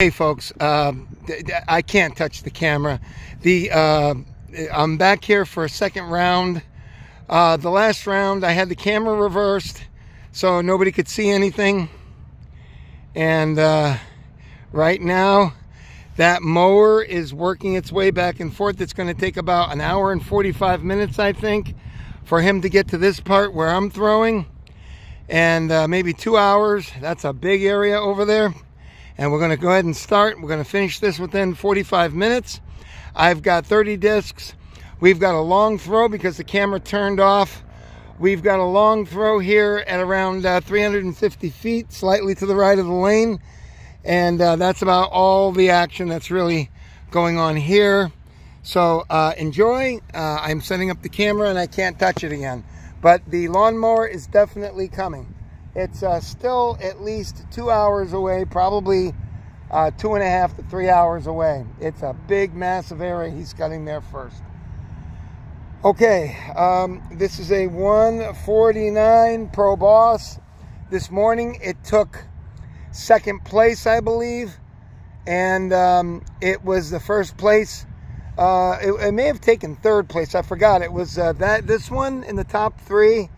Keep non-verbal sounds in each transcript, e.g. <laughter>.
Hey folks, uh, I can't touch the camera. The uh, I'm back here for a second round. Uh, the last round I had the camera reversed so nobody could see anything. And uh, right now that mower is working its way back and forth. It's going to take about an hour and 45 minutes I think for him to get to this part where I'm throwing. And uh, maybe two hours. That's a big area over there and we're going to go ahead and start. We're going to finish this within 45 minutes. I've got 30 discs. We've got a long throw because the camera turned off. We've got a long throw here at around uh, 350 feet, slightly to the right of the lane. And uh, that's about all the action that's really going on here. So uh, enjoy. Uh, I'm setting up the camera and I can't touch it again. But the lawnmower is definitely coming. It's uh, still at least two hours away, probably uh, two and a half to three hours away. It's a big, massive area he's cutting there first. Okay, um, this is a 149 Pro Boss. This morning it took second place, I believe, and um, it was the first place. Uh, it, it, may have taken third place. I forgot. It was uh, that this one in the top three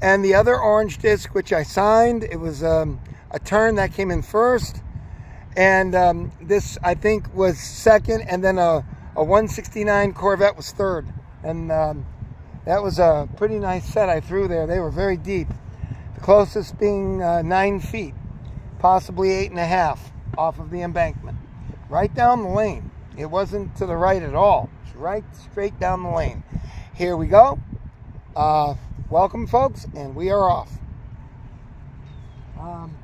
and the other orange disc, which I signed, it was um, a Tern that came in first. And um, this, I think, was second. And then a, a 169 Corvette was third. And um, that was a pretty nice set I threw there. They were very deep. The closest being uh, nine feet, possibly eight and a half off of the embankment. Right down the lane. It wasn't to the right at all. It's right straight down the lane. Here we go. Uh, welcome folks and we are off. Um,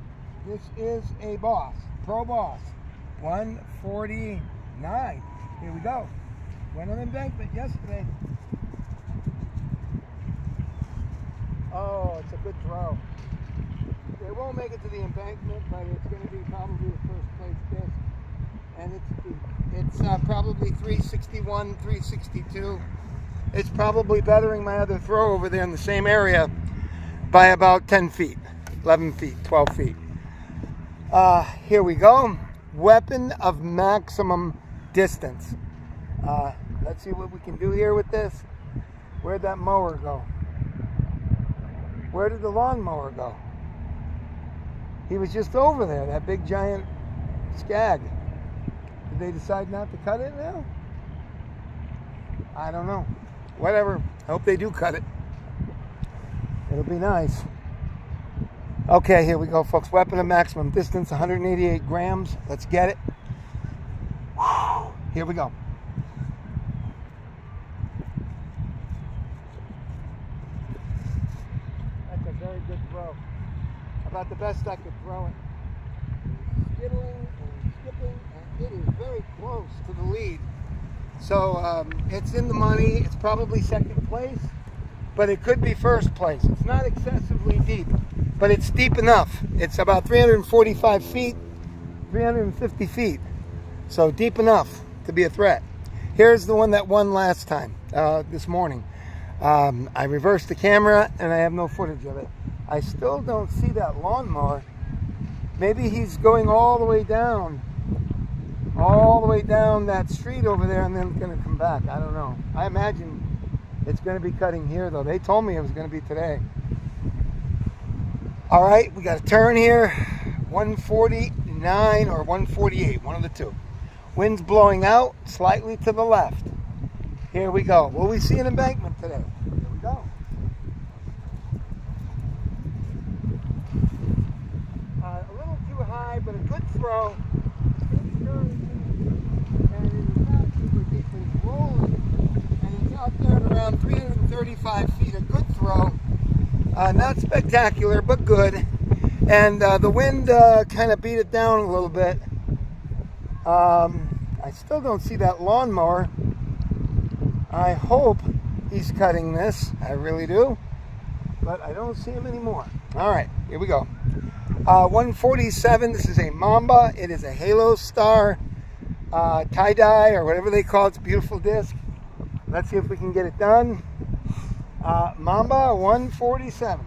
this is a boss pro boss 149 here we go. Went on the embankment yesterday. Oh it's a good throw. They won't make it to the embankment but it's going to be probably the first place disc and it's it's uh, probably 361 362 it's probably bettering my other throw over there in the same area by about 10 feet, 11 feet, 12 feet. Uh, here we go. Weapon of maximum distance. Uh, let's see what we can do here with this. Where'd that mower go? Where did the lawnmower go? He was just over there, that big giant Scag. Did they decide not to cut it now? I don't know whatever. I hope they do cut it. It'll be nice. Okay, here we go, folks. Weapon of maximum distance, 188 grams. Let's get it. Here we go. That's a very good throw. About the best I could throw it. Skittling and skipping, and it is very close to the lead. So um, it's in the money. It's probably second place, but it could be first place. It's not excessively deep, but it's deep enough. It's about 345 feet, 350 feet. So deep enough to be a threat. Here's the one that won last time, uh, this morning. Um, I reversed the camera and I have no footage of it. I still don't see that lawnmower. Maybe he's going all the way down all the way down that street over there and then it's going to come back. I don't know. I imagine it's going to be cutting here though. They told me it was going to be today. All right, we got a Tern here. 149 or 148, one of the two. Wind's blowing out slightly to the left. Here we go. Will we see an embankment today? Here we go. Uh, a little too high, but a good throw. Around 335 feet, a good throw. Uh, not spectacular, but good. And uh, the wind uh, kind of beat it down a little bit. Um, I still don't see that lawnmower. I hope he's cutting this. I really do. But I don't see him anymore. All right, here we go. Uh, 147, this is a Mamba. It is a Halo Star uh, tie-dye or whatever they call it. It's a beautiful disc. Let's see if we can get it done. Uh, Mamba 147.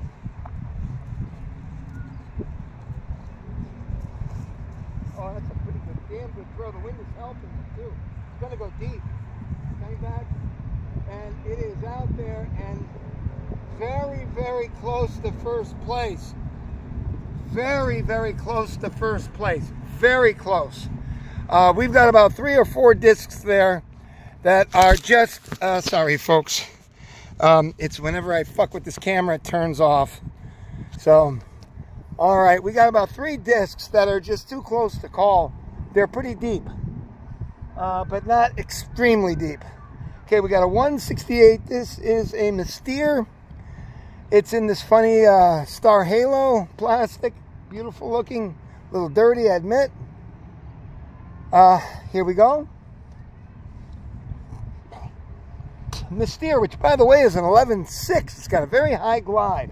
Oh, that's a pretty good, damn good throw. The wind is helping too. It's going to go deep. Coming back. And it is out there and very, very close to first place. Very, very close to first place. Very close. Uh, we've got about three or four discs there that are just, uh, sorry folks, um, it's whenever I fuck with this camera, it turns off. So, all right, we got about three discs that are just too close to call. They're pretty deep, uh, but not extremely deep. Okay, we got a 168. This is a Mystere. It's in this funny uh, star halo plastic. Beautiful looking. A little dirty, I admit. Uh, here we go. Mystere, which by the way is an 11.6. It's got a very high glide.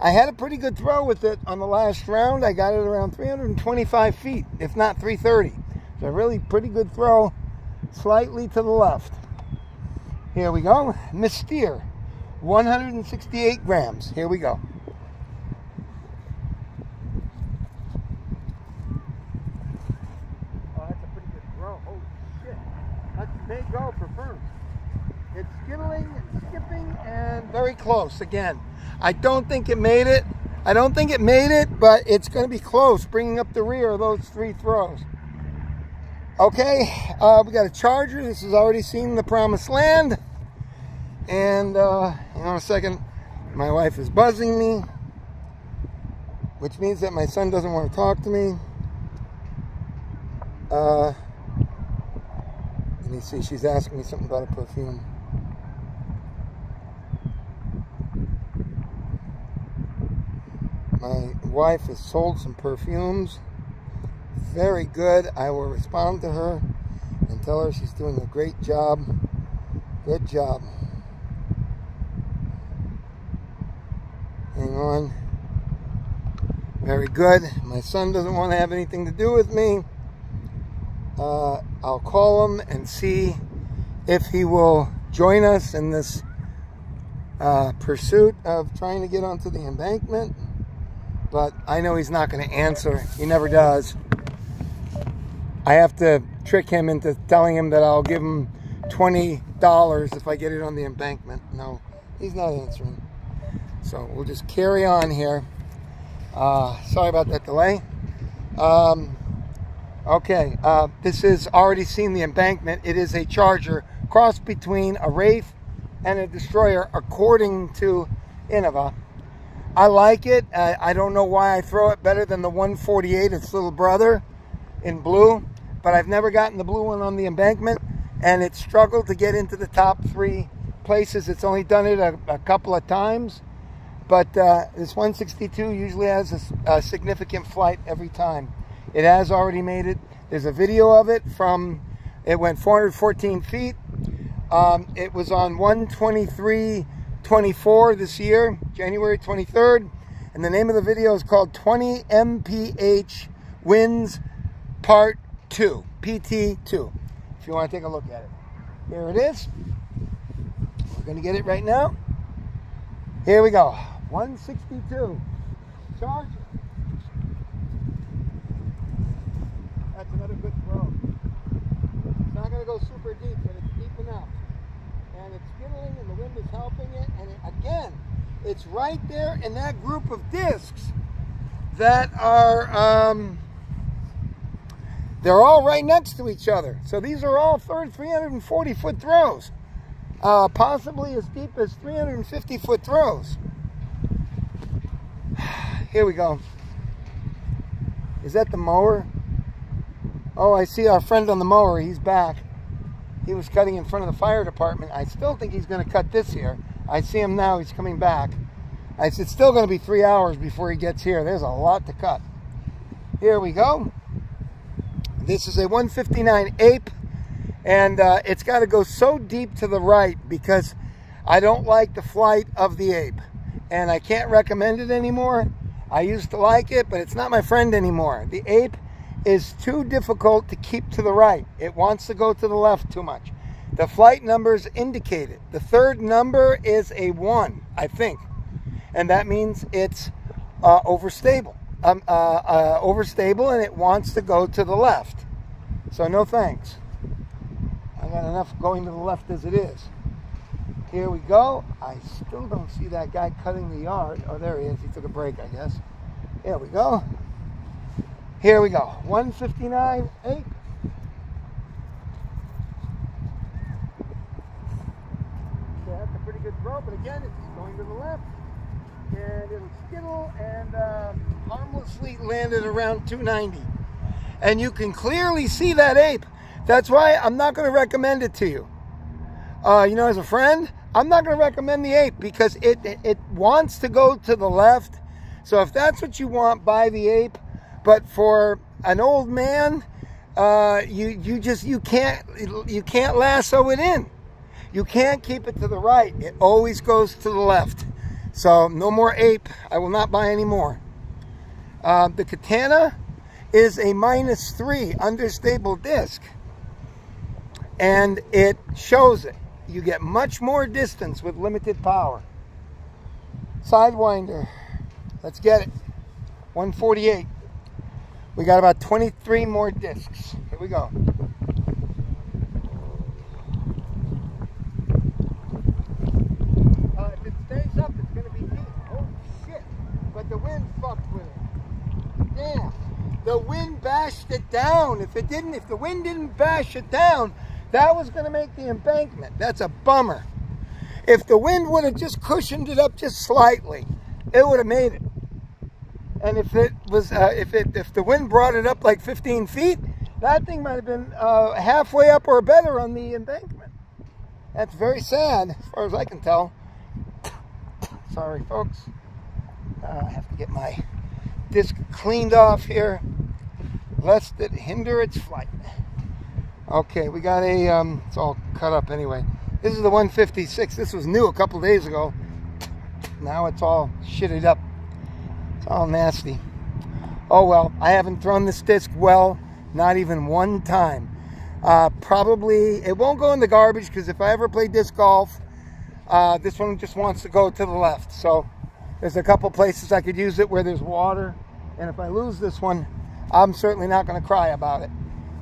I had a pretty good throw with it on the last round. I got it around 325 feet, if not 330. It's a really pretty good throw, slightly to the left. Here we go. Mystere, 168 grams. Here we go. Oh, that's a pretty good throw. Holy shit. That's may go for first. It's skittling and skipping and very close again. I don't think it made it. I don't think it made it, but it's going to be close, bringing up the rear of those three throws. Okay, uh, we got a charger. This has already seen the promised land. And uh, hang on a second. My wife is buzzing me, which means that my son doesn't want to talk to me. Uh, let me see, she's asking me something about a perfume. My wife has sold some perfumes. Very good. I will respond to her and tell her she's doing a great job. Good job. Hang on. Very good. My son doesn't want to have anything to do with me. Uh, I'll call him and see if he will join us in this uh, pursuit of trying to get onto the embankment but I know he's not going to answer. He never does. I have to trick him into telling him that I'll give him $20 if I get it on the embankment. No, he's not answering. So we'll just carry on here. Uh, sorry about that delay. Um, okay, uh, this is already seen the embankment. It is a Charger cross between a Wraith and a Destroyer according to Innova. I like it. I, I don't know why I throw it better than the 148, its little brother in blue, but I've never gotten the blue one on the embankment, and it struggled to get into the top three places. It's only done it a, a couple of times, but uh, this 162 usually has a, a significant flight every time. It has already made it. There's a video of it from, it went 414 feet. Um, it was on 123 24 this year, January 23rd. And the name of the video is called 20 MPH Winds Part 2, PT2, if you want to take a look at it. Here it is. We're going to get it right now. Here we go. 162. Charge. That's another good throw. It's not going to go super deep, but it's deep enough and it's skittling and the wind is helping it. And it, again, it's right there in that group of discs that are, um, they're all right next to each other. So these are all 340 foot throws, uh, possibly as deep as 350 foot throws. Here we go. Is that the mower? Oh, I see our friend on the mower. He's back. He was cutting in front of the fire department. I still think he's going to cut this here. I see him now. He's coming back. It's still going to be three hours before he gets here. There's a lot to cut. Here we go. This is a 159 ape. And uh, it's got to go so deep to the right because I don't like the flight of the ape. And I can't recommend it anymore. I used to like it, but it's not my friend anymore. The ape is too difficult to keep to the right. It wants to go to the left too much. The flight numbers indicate it. The third number is a one, I think. And that means it's uh, overstable. Um, uh, uh, overstable and it wants to go to the left. So no thanks. I got enough going to the left as it is. Here we go. I still don't see that guy cutting the yard. Oh, there he is. He took a break, I guess. Here we go. Here we go. 159, 8. That's a pretty good throw, but again, it's going to the left. And it'll skittle and uh, harmlessly landed around 290. And you can clearly see that ape. That's why I'm not going to recommend it to you. Uh, you know, as a friend, I'm not going to recommend the ape because it, it, it wants to go to the left. So if that's what you want, buy the ape. But for an old man, uh, you you just you can't you can't lasso it in. You can't keep it to the right. It always goes to the left. So no more ape. I will not buy any more. Uh, the katana is a minus three understable disc. And it shows it. You get much more distance with limited power. Sidewinder. Let's get it. 148. We got about 23 more discs. Here we go. Uh, if it stays up, it's going to be deep. Oh, shit. But the wind fucked with it. Damn. The wind bashed it down. If it didn't, if the wind didn't bash it down, that was going to make the embankment. That's a bummer. If the wind would have just cushioned it up just slightly, it would have made it. And if it was, uh, if it, if the wind brought it up like 15 feet, that thing might have been uh, halfway up or better on the embankment. That's very sad, as far as I can tell. <coughs> Sorry, folks. Uh, I have to get my disc cleaned off here, lest it hinder its flight. Okay, we got a, um, it's all cut up anyway. This is the 156. This was new a couple days ago. Now it's all shitted up. It's all nasty. Oh well, I haven't thrown this disc well, not even one time. Uh, probably, it won't go in the garbage because if I ever play disc golf, uh, this one just wants to go to the left. So there's a couple places I could use it where there's water. And if I lose this one, I'm certainly not going to cry about it.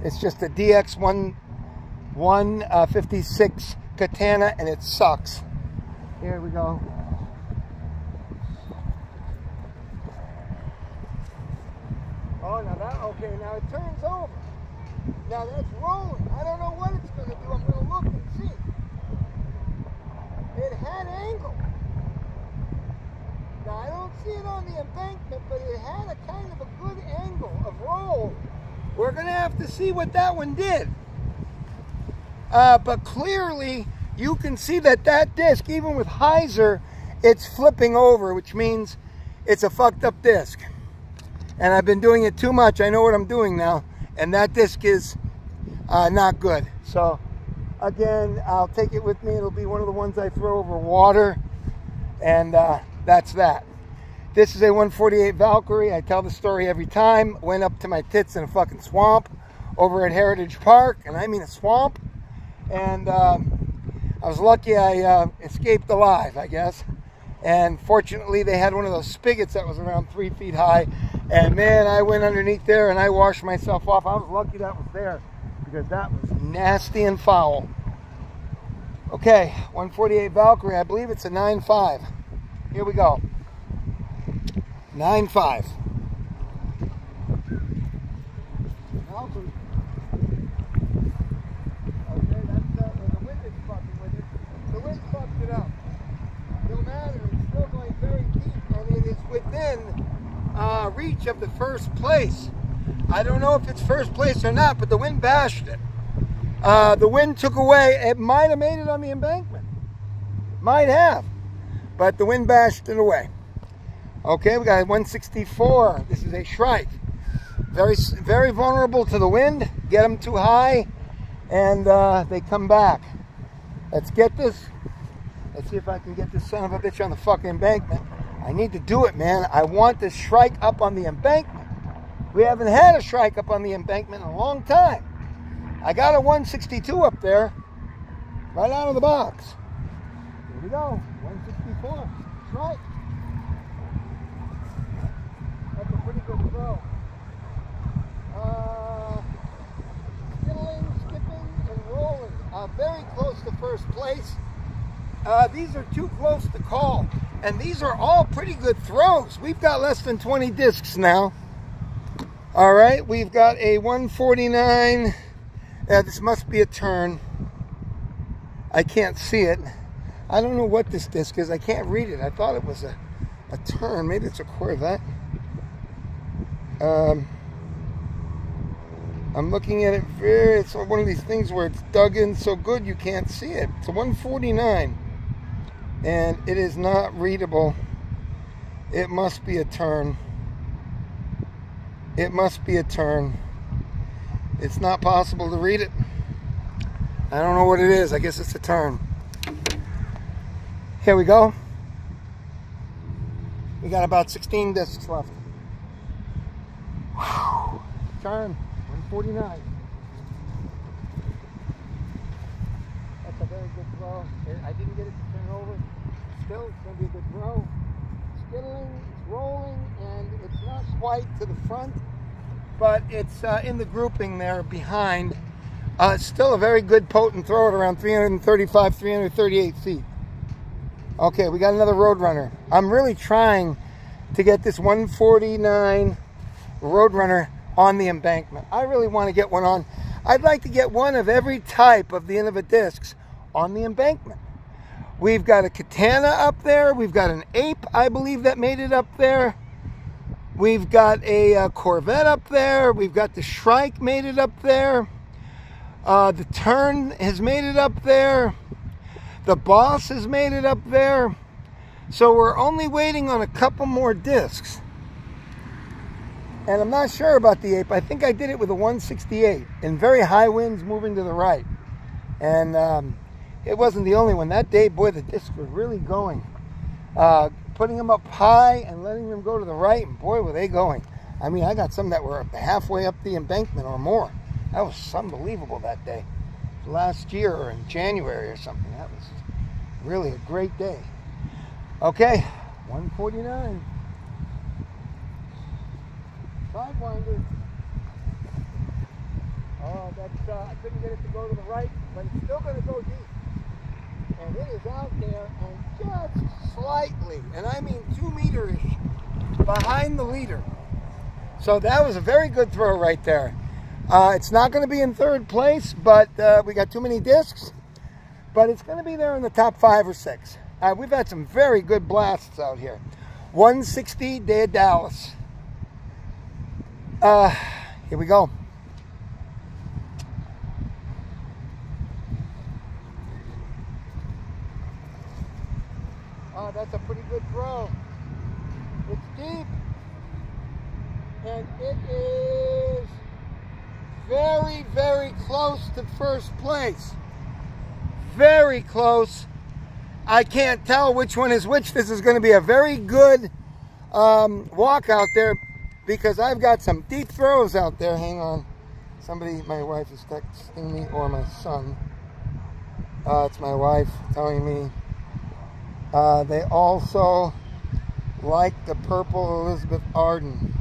It's just a DX1 156 uh, Katana and it sucks. Here we go. Oh, now that, okay, now it turns over. Now that's rolling. I don't know what it's going to do. I'm going to look and see. It had angle. Now I don't see it on the embankment, but it had a kind of a good angle of roll. We're going to have to see what that one did. Uh, but clearly, you can see that that disc, even with hyzer, it's flipping over, which means it's a fucked up disc and I've been doing it too much. I know what I'm doing now, and that disc is uh, not good. So again, I'll take it with me. It'll be one of the ones I throw over water, and uh, that's that. This is a 148 Valkyrie. I tell the story every time. Went up to my tits in a fucking swamp over at Heritage Park, and I mean a swamp. And um, I was lucky I uh, escaped alive, I guess. And fortunately, they had one of those spigots that was around three feet high. And man, I went underneath there and I washed myself off. I was lucky that was there because that was nasty and foul. Okay, 148 Valkyrie. I believe it's a 9.5. Here we go. 9.5. five. Okay, that's the wind is fucking with it. The wind fucked it up. No matter, it's still going very deep and it is within uh, reach of the first place. I don't know if it's first place or not, but the wind bashed it. Uh, the wind took away, it might have made it on the embankment. Might have, but the wind bashed it away. Okay, we got 164. This is a Shrike. Very, very vulnerable to the wind. Get them too high, and uh, they come back. Let's get this. Let's see if I can get this son of a bitch on the fucking embankment. I need to do it, man. I want this Shrike up on the embankment. We haven't had a Shrike up on the embankment in a long time. I got a 162 up there, right out of the box. Here we go, 164, Shrike. That's a pretty good throw. Uh, very close to first place. Uh, these are too close to call. And these are all pretty good throws. We've got less than 20 discs now. All right, we've got a 149. Yeah, this must be a Tern. I can't see it. I don't know what this disc is. I can't read it. I thought it was a, a Tern. Maybe it's a Corvette. Um, I'm looking at it very, it's one of these things where it's dug in so good you can't see it. It's a 149 and it is not readable. It must be a Tern. It must be a Tern. It's not possible to read it. I don't know what it is. I guess it's a Tern. Here we go. We got about 16 discs left. Whew. Tern. 49. That's a very good throw. I didn't get it to turn over. Still, it's going to be a good throw. Skittling, it's rolling, and it's not quite to the front, but it's uh, in the grouping there behind. Uh, still a very good potent throw at around 335, 338 feet. Okay, we got another Roadrunner. I'm really trying to get this 149 Roadrunner on the embankment. I really want to get one on. I'd like to get one of every type of the Innova discs on the embankment. We've got a Katana up there. We've got an Ape, I believe, that made it up there. We've got a uh, Corvette up there. We've got the Shrike made it up there. Uh, the Tern has made it up there. The Boss has made it up there. So we're only waiting on a couple more discs. And I'm not sure about the ape. I think I did it with a 168 in very high winds moving to the right. And um, it wasn't the only one. That day, boy, the discs were really going. Uh, putting them up high and letting them go to the right, and boy, were they going. I mean, I got some that were halfway up the embankment or more. That was unbelievable that day. Last year or in January or something. That was really a great day. Okay, 149. Sidewinder. Oh, that's, uh, I couldn't get it to go to the right, but it's still going to go deep. And it is out there and just slightly, and I mean two meters behind the leader. So that was a very good throw right there. Uh, it's not going to be in third place, but uh, we got too many discs. But it's going to be there in the top five or six. Uh, we've had some very good blasts out here. 160 Daedalus. Uh, here we go. Oh, that's a pretty good throw. It's deep. And it is very, very close to first place. Very close. I can't tell which one is which. This is going to be a very good um, walk out there because I've got some deep throws out there. Hang on. Somebody, my wife is texting me, or my son. Uh, it's my wife telling me. Uh, they also like the purple Elizabeth Arden.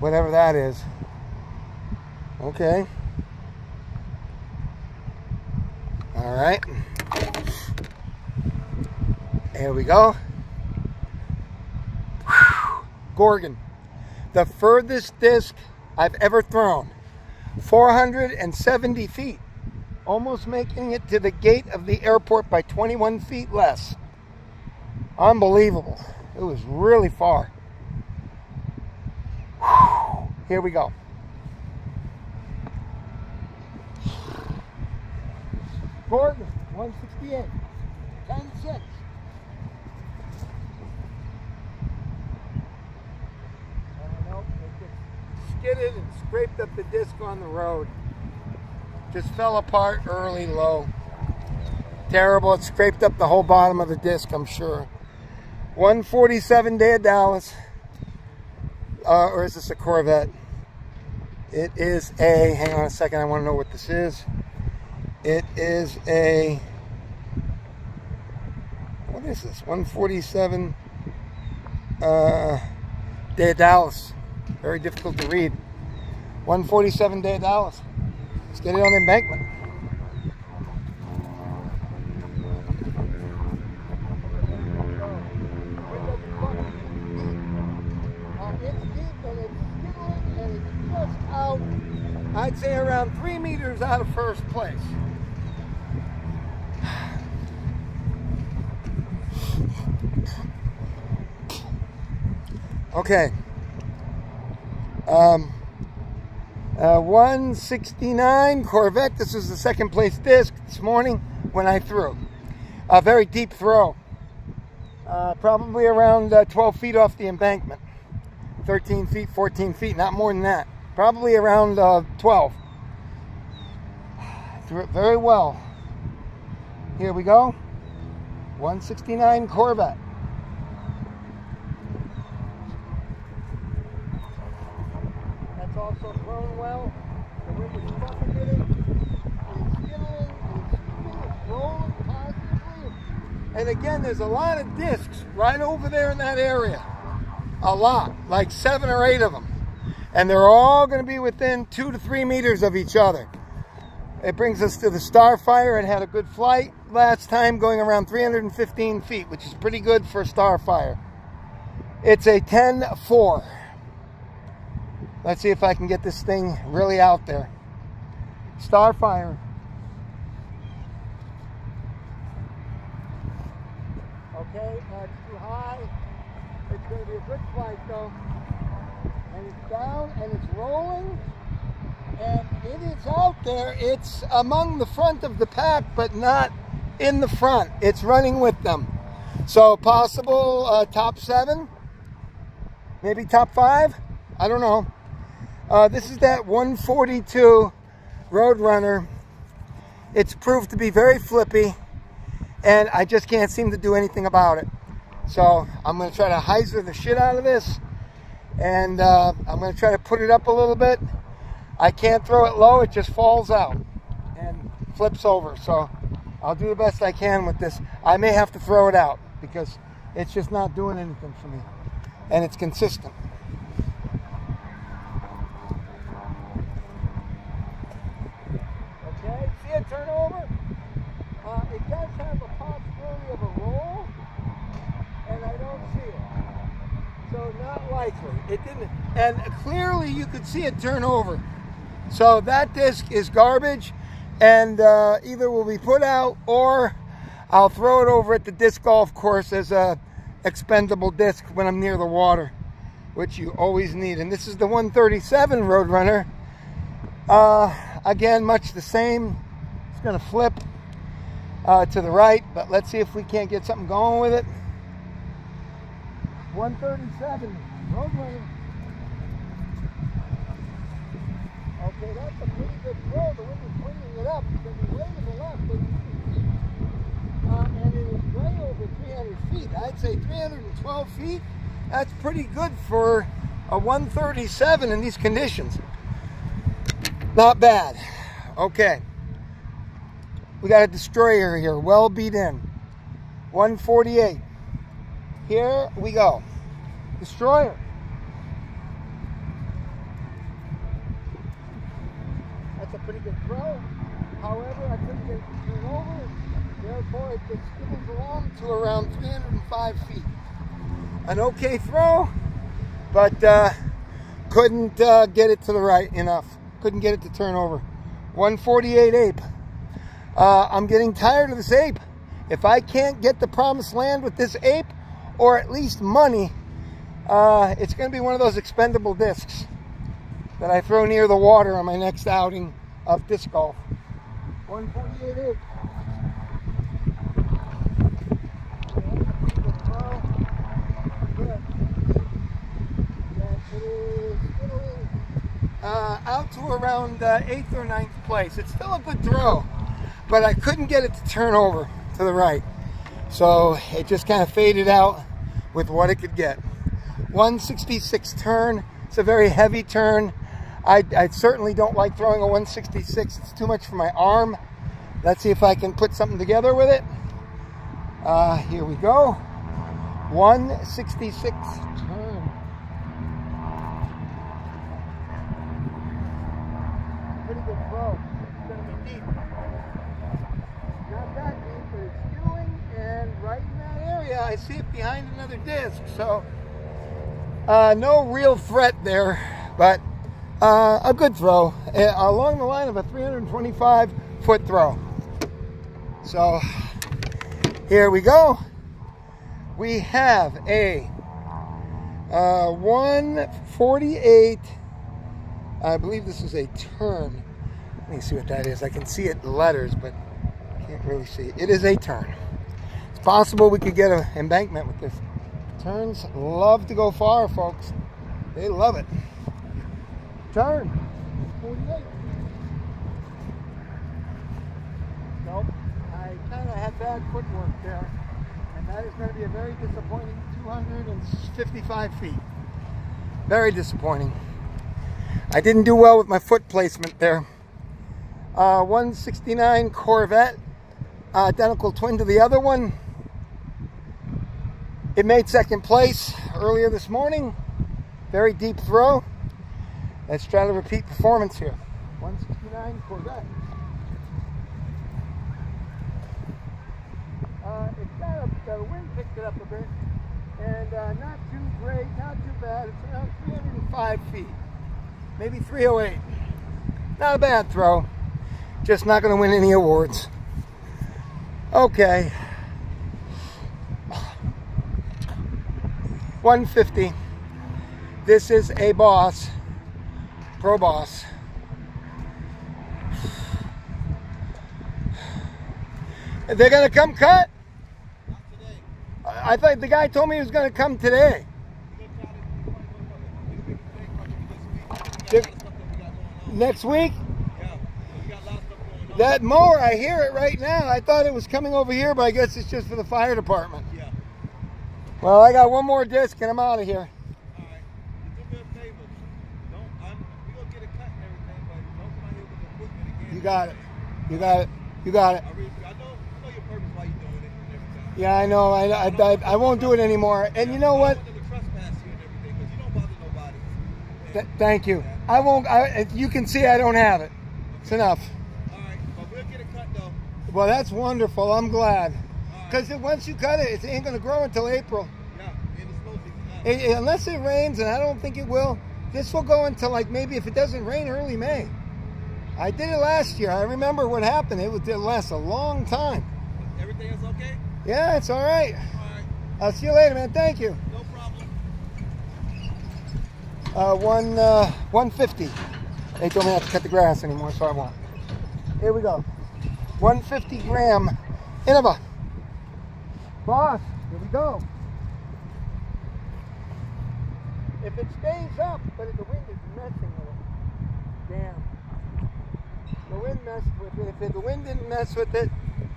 Whatever that is. Okay. All right. There we go. Gorgon the furthest disc I've ever thrown. 470 feet, almost making it to the gate of the airport by 21 feet less. Unbelievable. It was really far. Here we go. Gorgon, 168, 10-6. skidded and scraped up the disc on the road. Just fell apart early low. Terrible. It scraped up the whole bottom of the disc, I'm sure. 147 Daedalus. Uh, or is this a Corvette? It is a, hang on a second, I want to know what this is. It is a, what is this? 147 uh, Daedalus. Very difficult to read. 147 Daedalus. Let's get it on the embankment. I'd say around three meters out of first place. <sighs> Okay. Um, uh, 169 Corvette. This is the second place disc this morning when I threw. A very deep throw. Uh, probably around uh, 12 feet off the embankment. 13 feet, 14 feet, not more than that. Probably around uh, 12. <sighs> Threw it very well. Here we go. 169 Corvette. That's thrown well. The wind is puffing it. And it's and it's positively. And again, there's a lot of discs right over there in that area. A lot, like seven or eight of them. And they're all going to be within two to three meters of each other. It brings us to the Starfire. It had a good flight last time, going around 315 feet, which is pretty good for a Starfire. It's a 10-4. Let's see if I can get this thing really out there. Starfire. Okay, that's too high. It's going to be a good flight though. And it's down and it's rolling. And it is out there. It's among the front of the pack, but not in the front. It's running with them. So possible uh, top seven, maybe top five. I don't know. Uh, this is that 142 Roadrunner. It's proved to be very flippy, and I just can't seem to do anything about it. So I'm going to try to hyzer the shit out of this, and uh, I'm going to try to put it up a little bit. I can't throw it low, it just falls out and flips over. So I'll do the best I can with this. I may have to throw it out because it's just not doing anything for me. And it's consistent. Okay, see it turn over? Uh, it does have a possibility of a roll, and I don't see it. So not likely. It didn't, and clearly you could see it turn over. So that disc is garbage, and uh, either will be put out or I'll throw it over at the disc golf course as a expendable disc when I'm near the water, which you always need. And this is the 137 Roadrunner. Uh, again, much the same. It's going to flip uh, to the right, but let's see if we can't get something going with it. 137 Roadrunner. Okay, that's a pretty good throw. The wind is bringing it up. It's going to be way to the left, and it way over 300 feet. I'd say 312 feet. That's pretty good for a 137 in these conditions. Not bad. Okay. We got a destroyer here, well beat in. 148. Here we go. Destroyer. That's a pretty good throw. However, I couldn't get it to turn over. Therefore, it skibbles along to around 305 feet. An okay throw, but uh, couldn't uh, get it to the right enough. Couldn't get it to turn over. 148 ape. Uh, I'm getting tired of this ape. If I can't get the promised land with this ape, or at least money, uh, it's going to be one of those expendable discs that I throw near the water on my next outing of disc golf. 148 ape. Uh, out to around uh, eighth or ninth place. It's still a good throw, but I couldn't get it to Tern over to the right. So it just kind of faded out with what it could get. 166 Tern. It's a very heavy turn. I, I certainly don't like throwing a 166. It's too much for my arm. Let's see if I can put something together with it. Uh, here we go. 166 Tern. Pretty good throw. It's going to be deep. Not that deep, but it's skewing. And right in that area, I see it behind another disc. So, uh, no real threat there. But uh, a good throw uh, along the line of a 325 foot throw. So here we go. We have a uh, 148. I believe this is a Tern. Let me see what that is. I can see it in letters, but can't really see. It is a Tern. It's possible we could get an embankment with this. Terns love to go far, folks. They love it. Tern. 48. Nope. I kind of had bad footwork there. And that is going to be a very disappointing 255 feet. Very disappointing. I didn't do well with my foot placement there. Uh, 169 Corvette, uh, identical twin to the other one. It made second place earlier this morning. Very deep throw. Let's try to repeat performance here. 169 Corvette. Uh, it's got a, the wind picked it up a bit, and uh, not too great, not too bad. It's around 305 feet, maybe 308. Not a bad throw, just not going to win any awards. Okay. 150. This is a boss, pro boss. They're gonna come cut. I thought the guy told me he was gonna come today. Next week? That mower, I hear it right now. I thought it was coming over here, but I guess it's just for the fire department. Yeah. Well, I got one more disc and I'm out of here. All right. Do me a favor. Don't. I'm. We gonna get a cut and everything, but don't come out here with the equipment again. You got it. You got it. You got it. I really. I know. I know your purpose why you're doing it and everything. Yeah, I know. I, I, I, I won't do it anymore. And you know what? I don't want them to trespass you and everything because you don't bother nobody. Th- thank you. I won't. I, you can see I don't have it. It's enough. All right. But we'll get a cut though. Well, that's wonderful. I'm glad. All right. Because once you cut it, it ain't going to grow until April. Yeah. In the snow season. now. It- it- unless it rains, and I don't think it will. This will go until like maybe if it doesn't rain, early May. I did it last year. I remember what happened. It was, it last a long time. Everything is okay. Yeah, it's all right. All right. I'll see you later, man. Thank you. No problem. Uh, one, uh, 150. They told me not to cut the grass anymore, so I won't. Here we go. 150 gram Innova. Boss, here we go. If it stays up, but if the wind is messing with it, damn. The wind messed with it. If the wind didn't mess with it,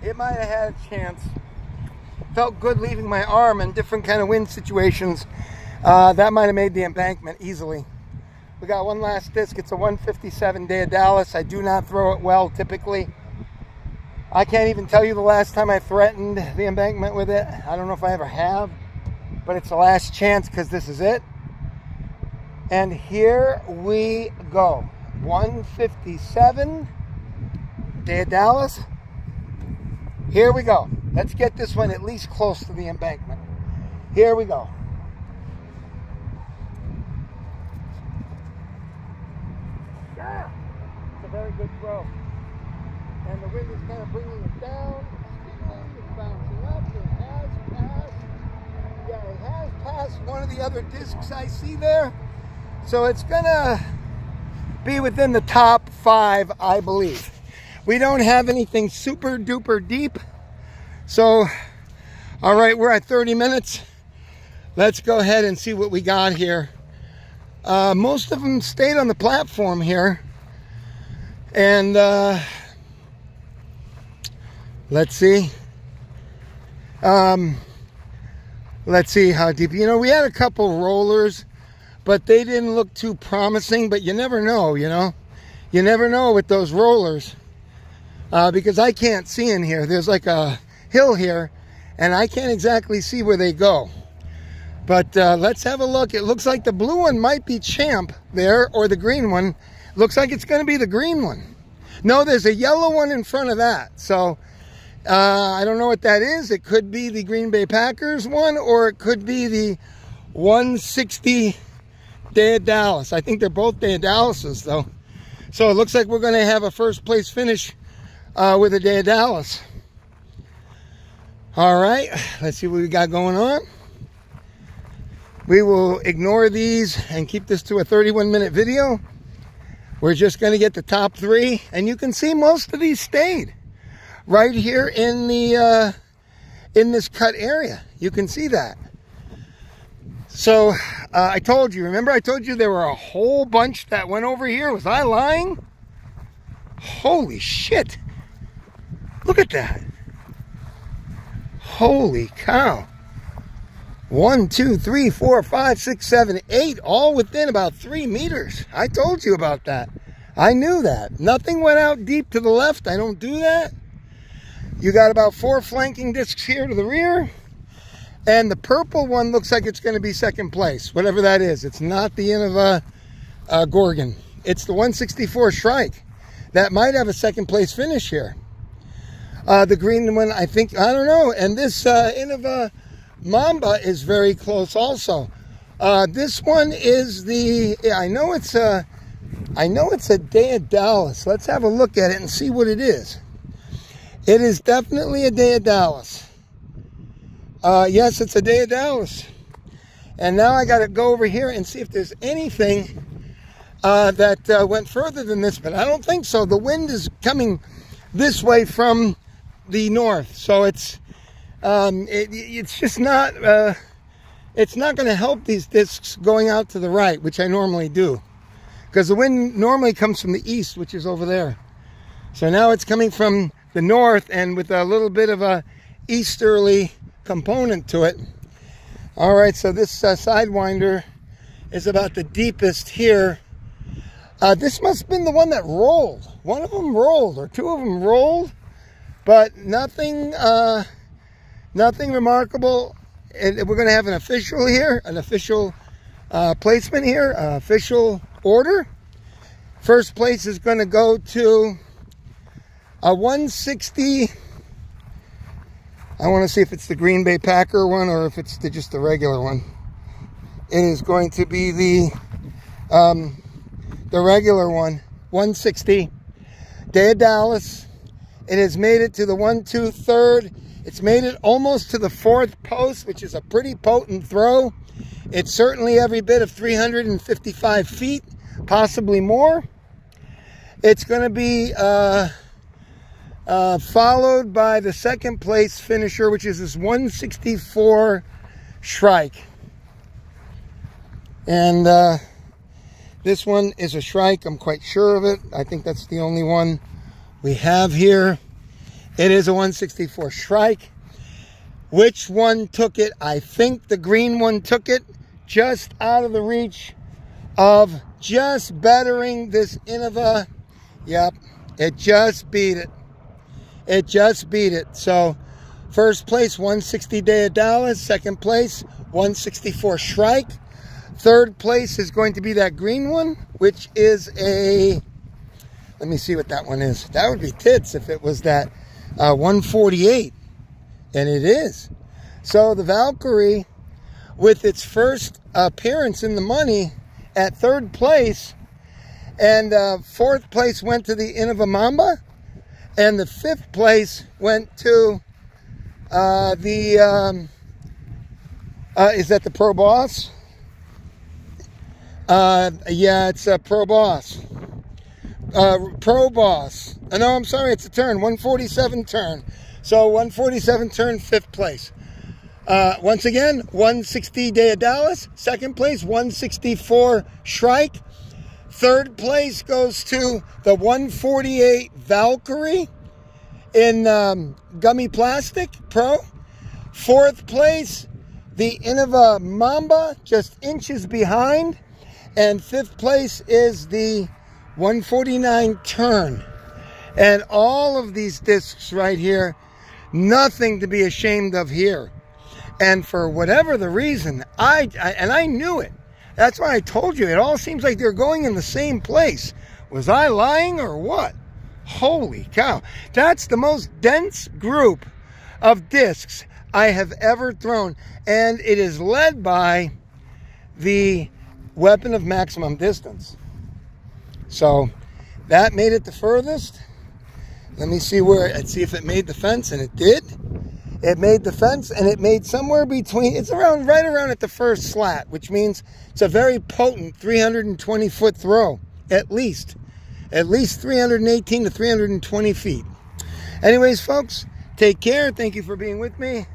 it might have had a chance. Felt good leaving my arm in different kind of wind situations. Uh, that might have made the embankment easily. We got one last disc. It's a 157 Daedalus. I do not throw it well typically. I can't even tell you the last time I threatened the embankment with it. I don't know if I ever have, but it's the last chance because this is it. And here we go. 157 Daedalus. Here we go. Let's get this one at least close to the embankment. Here we go. Yeah, it's a very good throw. And the wind is kind of bringing it down. It's bouncing up. It has passed. Yeah, it has passed one of the other discs I see there. So it's gonna be within the top five, I believe. We don't have anything super duper deep. So, all right, we're at 30 minutes. Let's go ahead and see what we got here. Uh, most of them stayed on the platform here. And uh, let's see. Um, let's see how deep. You know, we had a couple rollers, but they didn't look too promising. But you never know, you know. You never know with those rollers. Uh, because I can't see in here. There's like a hill here, and I can't exactly see where they go. But uh, let's have a look. It looks like the blue one might be Champ there, or the green one. Looks like it's going to be the green one. No, there's a yellow one in front of that. So uh, I don't know what that is. It could be the Green Bay Packers one, or it could be the 160 Daedalus. I think they're both Daedaluses though. So it looks like we're going to have a first place finish uh, with a Dallas. All right, let's see what we got going on. We will ignore these and keep this to a 31 minute video. We're just going to get the top three, and you can see most of these stayed right here in the uh, in this cut area. You can see that. So uh, I told you, remember I told you there were a whole bunch that went over here. Was I lying? Holy shit. Look at that. Holy cow. One, two, three, four, five, six, seven, eight, all within about three meters. I told you about that. I knew that. Nothing went out deep to the left. I don't do that. You got about four flanking discs here to the rear. And the purple one looks like it's going to be second place, whatever that is. It's not the Innova uh, Gorgon. It's the 164 Shrike. That might have a second place finish here. Uh, the green one, I think, I don't know. And this uh, Innova Mamba is very close also. Uh, this one is the, I know it's a, I know it's a Daedalus. Let's have a look at it and see what it is. It is definitely a Daedalus. Uh, yes, it's a Daedalus. And now I got to go over here and see if there's anything uh, that uh, went further than this, but I don't think so. The wind is coming this way from the north, so it's um, it, it's just not, uh, it's not going to help these discs going out to the right, which I normally do. Because the wind normally comes from the east, which is over there. So now it's coming from the north and with a little bit of a easterly component to it. All right, so this uh, Sidewinder is about the deepest here. Uh, this must have been the one that rolled. One of them rolled, or two of them rolled, but nothing uh, Nothing remarkable. And we're going to have an official here, an official uh, placement here, uh, official order. First place is going to go to a 160. I want to see if it's the Green Bay Packer one or if it's the, just the regular one. It is going to be the um, the regular one, 160. Daedalus. It has made it to the one, two, third. it's made it almost to the fourth post, which is a pretty potent throw. It's certainly every bit of 355 feet, possibly more. It's going to be uh, uh, followed by the second place finisher, which is this 164 Shrike. And uh, this one is a Shrike. I'm quite sure of it. I think that's the only one we have here. It is a 164 Shrike. Which one took it? I think the green one took it just out of the reach of just bettering this Innova. Yep, it just beat it. It just beat it. So first place, 160 Daedalus. Second place, 164 Shrike. Third place is going to be that green one, which is a, let me see what that one is. That would be tits if it was that uh, 148, and it is. So the Valkyrie, with its first appearance in the money at third place, and uh, fourth place went to the Innova Mamba, and the fifth place went to uh, the, um, uh, is that the Pro Boss? Uh, yeah, it's a Pro Boss. Uh, Pro Boss. Uh, no, I'm sorry, it's a Tern. 147 Tern. So 147 Tern, fifth place. Uh, once again, 160 Daedalus. Second place, 164 Shrike. Third place goes to the 148 Valkyrie in um, gummy plastic pro. Fourth place, the Innova Mamba, just inches behind. And fifth place is the 149 Tern. And all of these discs right here, nothing to be ashamed of here. And for whatever the reason, I, I, and I knew it. That's why I told you, it all seems like they're going in the same place. Was I lying or what? Holy cow. That's the most dense group of discs I have ever thrown. And it is led by the weapon of maximum distance. So that made it the furthest. Let me see where, let's see if it made the fence, and it did. It made the fence, and it made somewhere between, it's around, right around at the first slat, which means it's a very potent 320 foot throw, at least. At least 318 to 320 feet. Anyways, folks, take care. Thank you for being with me.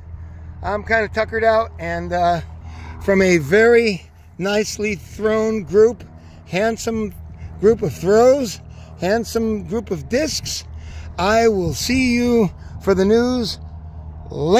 I'm kind of tuckered out, and uh, from a very nicely thrown group, handsome group of throws, handsome group of discs. I will see you for the news later.